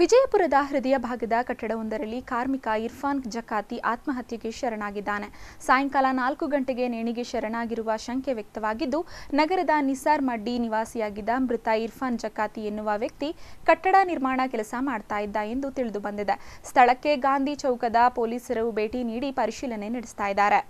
ವಿಜಯಪುರದ ಹೃದಯ ಭಾಗದ ಕಟ್ಟಡವೊಂದರಲ್ಲಿ ಕಾರ್ಮಿಕ ಇರ್ಫಾನ್ ಜಕಾತಿ ಆತ್ಮಹತ್ಯೆಗೆ ಶರಣಾಗಿದ್ದಾನೆ. ಸಾಯಂಕಾಲ ನಾಲ್ಕು ಗಂಟೆಗೆ ನೇಣಿಗೆ ಶರಣಾಗಿರುವ ಶಂಕೆ ವ್ಯಕ್ತವಾಗಿದ್ದು, ನಗರದ ನಿಸಾರ್ ಮಡ್ಡಿ ನಿವಾಸಿಯಾಗಿದ್ದ ಮೃತ ಇರ್ಫಾನ್ ಜಕಾತಿ ಎನ್ನುವ ವ್ಯಕ್ತಿ ಕಟ್ಟಡ ನಿರ್ಮಾಣ ಕೆಲಸ ಮಾಡ್ತಾ ಇದ್ದ ಎಂದು ತಿಳಿದು ಬಂದಿದೆ. ಸ್ಥಳಕ್ಕೆ ಗಾಂಧಿ ಚೌಕದ ಪೊಲೀಸರು ಭೇಟಿ ನೀಡಿ ಪರಿಶೀಲನೆ ನಡೆಸ್ತಾ ಇದ್ದಾರೆ.